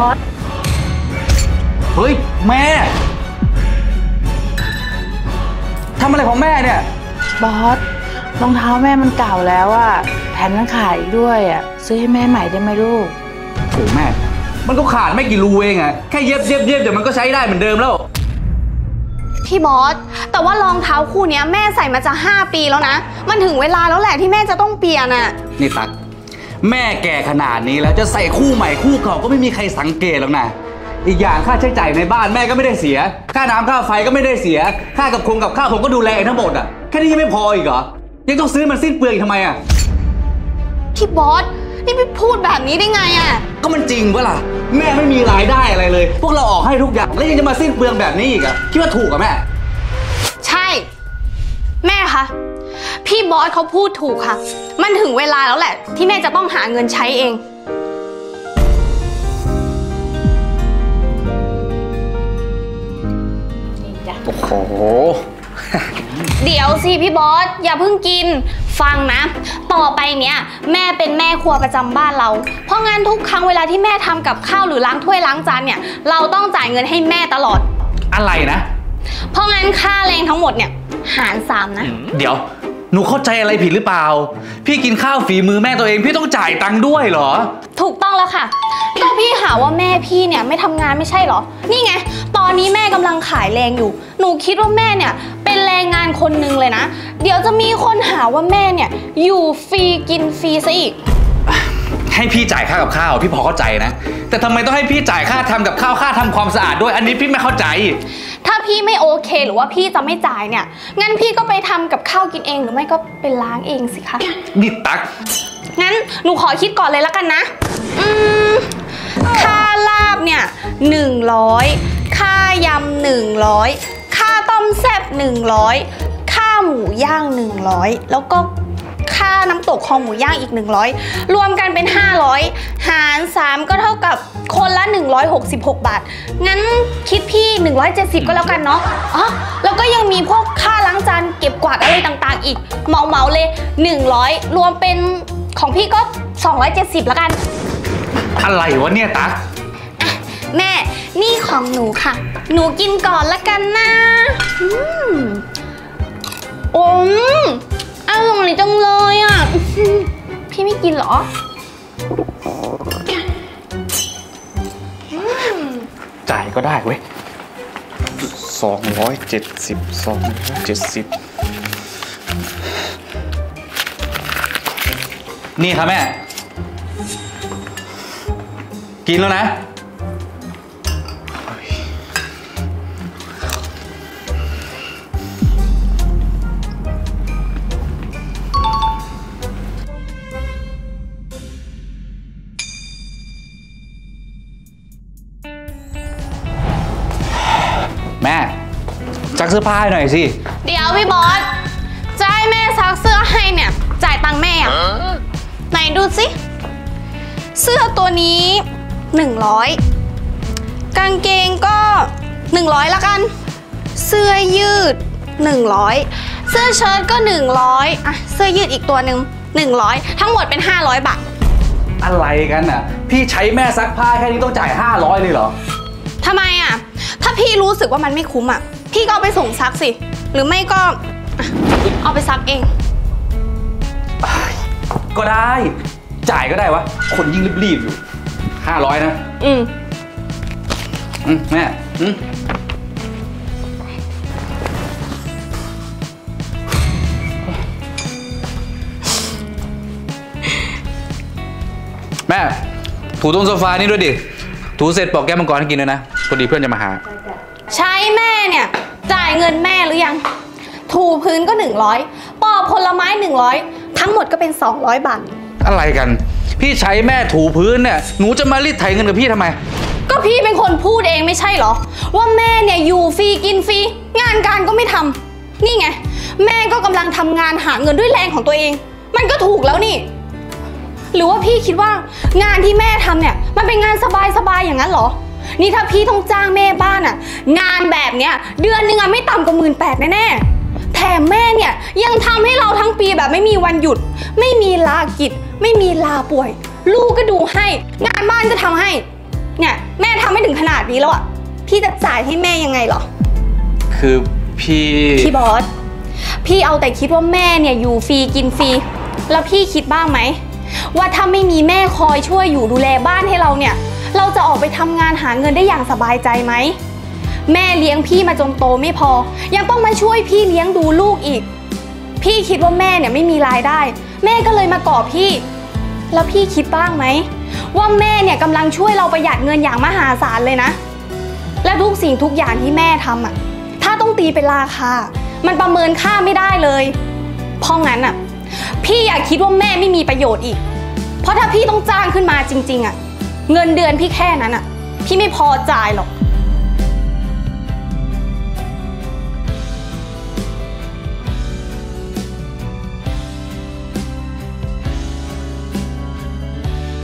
อสเฮ้ย แม่ทำอะไรของแม่เนี่ย บอสรองเท้าแม่มันเก่าแล้วอะแถมยังขายอีกด้วยอะซื้อให้แม่ใหม่ได้ไหมลูกโอ้แม่ มันก็ขาดไม่กี่รูเองอะแค่เย็บเย็บเย็บเดี๋ยวมันก็ใช้ได้เหมือนเดิมแล้ว พี่บอส แต่ว่ารองเท้าคู่เนี้ยแม่ใส่มาจะ 5 ปีแล้วนะ มันถึงเวลาแล้วแหละที่แม่จะต้องเปลี่ยนอะนี่ตัก แม่แก่ขนาดนี้แล้วจะใส่คู่ใหม่คู่เก่าก็ไม่มีใครสังเกตหรอกนะอีกอย่างค่าใช้จ่ายในบ้านแม่ก็ไม่ได้เสีย ค่าน้ำค่าไฟก็ไม่ได้เสีย ค่ากับคงกับข้าวผมก็ดูแลเองทั้งหมดอะแค่นี้ยังไม่พออีกเหรอยังต้องซื้อมันสิ้นเปลืองอีกทำไมอะพี่บอสนี่พี่พูดแบบนี้ได้ไงอะก็มันจริงปะล่ะแม่ไม่มีรายได้อะไรเลย พวกเราออกให้ทุกอย่างแล้วยังจะมาสิ้นเปลืองแบบนี้อีกอะคิดว่าถูกอะแม่ ใช่ แม่คะ พี่บอสเขาพูดถูกค่ะ มันถึงเวลาแล้วแหละ ที่แม่จะต้องหาเงินใช้เอง โอ้โห เดี๋ยวสิพี่บอสอย่าเพิ่งกิน ฟังนะ ต่อไปเนี้ยแม่เป็นแม่ครัวประจำบ้านเรา เพราะงั้นทุกครั้งเวลาที่แม่ทำกับข้าวหรือล้างถ้วยล้างจานเนี่ย เราต้องจ่ายเงินให้แม่ตลอด อะไรนะ เพราะงั้นค่าแรงทั้งหมดเนี่ยหารสามนะ เดี๋ยว หนูเข้าใจอะไรผิดหรือเปล่า พี่กินข้าวฝีมือแม่ตัวเอง พี่ต้องจ่ายตังค์ด้วยเหรอ ถูกต้องแล้วค่ะก็พี่หาว่าแม่พี่เนี่ยไม่ทำงานไม่ใช่เหรอ นี่ไง ตอนนี้แม่กำลังขายแรงอยู่ หนูคิดว่าแม่เนี่ยเป็นแรงงานคนหนึ่งเลยนะ เดี๋ยวจะมีคนหาว่าแม่เนี่ยอยู่ฟรีกินฟรีซะอีก ให้พี่จ่ายค่ากับข้าว พี่พอเข้าใจนะ แต่ทำไมต้องให้พี่จ่ายค่าทำกับข้าวค่าทำความสะอาดด้วย อันนี้พี่ไม่เข้าใจ ถ้าพี่ไม่โอเคหรือว่าพี่จะไม่จ่ายเนี่ย งั้นพี่ก็ไปทำกับข้าวกินเองหรือไม่ก็ไปล้างเองสิคะนี่ตัก งั้นหนูขอคิดก่อนเลยแล้วกันนะ อืม ค่าลาบเนี่ยหนึ่งร้อยค่ายำหนึ่งร้อยค่าต้มแซ่บหนึ่งร้อยค่าหมูย่างหนึ่งร้อยแล้วก็ค่าน้ำตกคอหมูย่างอีก 100 รวมกันเป็น 500 หาร 3 ก็เท่ากับคนละ 166 บาท งั้นคิดพี่ 170 ก็แล้วกันเนาะอ๋อแล้วก็ยังมีพวกค่าล้างจานเก็บกวาดอะไรต่างๆ อีกเหมาเมาๆเลย 100 รวมเป็นของพี่ก็ 270 แล้วกัน อะไรวะเนี่ยตักแม่ นี่ของหนูค่ะ หนูกินก่อนละกันนะอืมโอ้มอร่อยจังเลยอะอื้อหือพี่ไม่กินเหรอ ก็ได้เว้ยสองร้อยเจ็ดสิบสองเจ็ดสิบนี่ครับแม่ กินแล้วนะ เสื้อผ้าให้หน่อยสิ เดี๋ยวพี่บอส จะให้แม่ซักเสื้อให้เนี่ย จ่ายตังค์แม่อะไหนดูสิ เสื้อตัวนี้ 100 กางเกงก็ 100 ละกัน เสื้อยืด 100 เสื้อเชิ้ตก็ 100อะเสื้อยืดอีกตัวหนึ่ง100 ทั้งหมดเป็น 500 บาท อะไรกันอะ พี่ใช้แม่ซักผ้าแค่นี้ต้องจ่าย 500 เลยเหรอ ทำไมอะ ถ้าพี่รู้สึกว่ามันไม่คุ้มอะ พี่ก็เอาไปส่งซักสิ หรือไม่ก็อะเอาไปซักเอง ก็ได้ จ่ายก็ได้วะ คนยิ่งรีบๆอยู่500นะ อืมอืมแม่อืมแม่ ถูตรงโซฟานี่ด้วยดิ ถูเสร็จปอกแก้วมังกรให้กินด้วยนะ พอดีเพื่อนจะมาหา ใช้แม่เนี่ย จ่ายเงินแม่หรือยัง ถูพื้นก็ 100 ปอกผลไม้ 100 ทั้งหมดก็เป็น 200 บาท อะไรกัน พี่ใช้แม่ถูพื้นเนี่ย หนูจะมารีดไถเงินกับพี่ทำไม ก็พี่เป็นคนพูดเองไม่ใช่เหรอ ว่าแม่เนี่ยอยู่ฟรีกินฟรีงานการก็ไม่ทำนี่ไง แม่ก็กำลังทำงานหาเงินด้วยแรงของตัวเอง มันก็ถูกแล้วนี่ หรือว่าพี่คิดว่างานที่แม่ทำเนี่ย มันเป็นงานสบายๆอย่างนั้นเหรอ นี่ถ้าพี่ต้องจ้างแม่บ้านอะงานแบบเนี้ยเดือนหนึ่งอะไม่ต่ำกว่าหมื่นแปดแน่ๆแถมแม่เนี่ยยังทำให้เราทั้งปีแบบไม่มีวันหยุด ไม่มีลากิจ ไม่มีลาป่วย ลูกก็ดูให้ งานบ้านก็ทำให้ เนี่ยแม่ทำไม่ถึงขนาดนี้แล้วอะพี่จะจ่ายให้แม่ยังไงเหรอ คือพี่พี่บอส พี่เอาแต่คิดว่าแม่เนี่ยอยู่ฟรีกินฟรี แล้วพี่คิดบ้างไหม ว่าถ้าไม่มีแม่คอยช่วยอยู่ดูแลบ้านให้เราเนี่ย เราจะออกไปทำงานหาเงินได้อย่างสบายใจไหม แม่เลี้ยงพี่มาจนโตไม่พอ ยังต้องมาช่วยพี่เลี้ยงดูลูกอีก พี่คิดว่าแม่เนี่ยไม่มีรายได้ แม่ก็เลยมาก่อพี่ แล้วพี่คิดบ้างไหม ว่าแม่เนี่ยกำลังช่วยเราประหยัดเงินอย่างมหาศาลเลยนะ และทุกสิ่งทุกอย่างที่แม่ทำอะ ถ้าต้องตีเป็นราคา มันประเมินค่าไม่ได้เลยเพราะงั้นอะ พี่อย่าคิดว่าแม่ไม่มีประโยชน์อีก เพราะถ้าพี่ต้องจ้างขึ้นมาจริง ๆอะ เงินเดือนพี่แค่นั้นอะพี่ไม่พอจ่ายหรอก